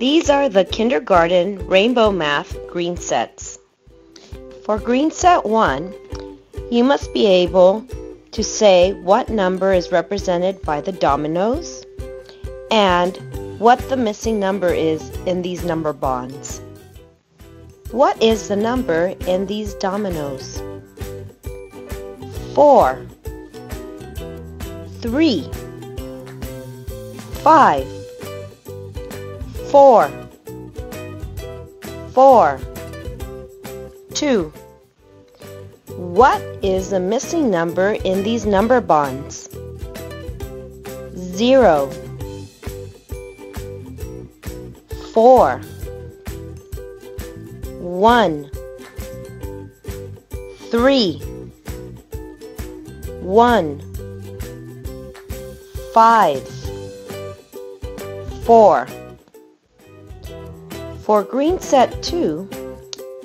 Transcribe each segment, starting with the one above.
These are the kindergarten rainbow math green sets. For green set 1, you must be able to say what number is represented by the dominoes and what the missing number is in these number bonds. What is the number in these dominoes? 4 3 5 4 4 2 What is the missing number in these number bonds? 0 4 1 3 1 5 4 For green set 2,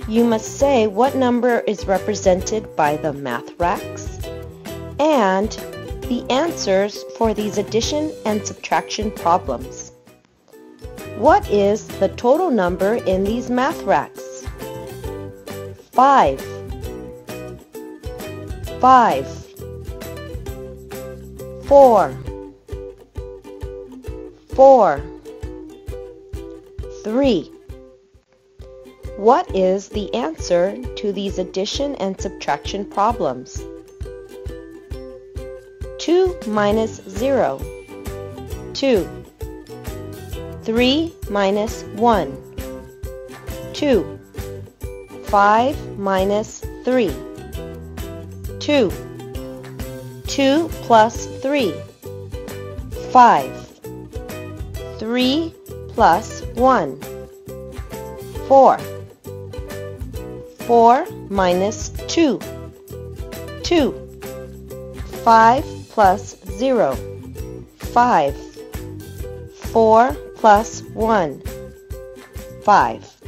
you must say what number is represented by the math racks and the answers for these addition and subtraction problems. What is the total number in these math racks? 5 5 4 4 3 What is the answer to these addition and subtraction problems? 2 minus 0 2 3 minus 1 2 5 minus 3 2 2 plus 3 5 3 plus 1 4 4 minus 2 2 5 plus 0 5 4 plus 1 5